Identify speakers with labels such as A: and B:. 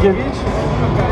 A: Dia 20?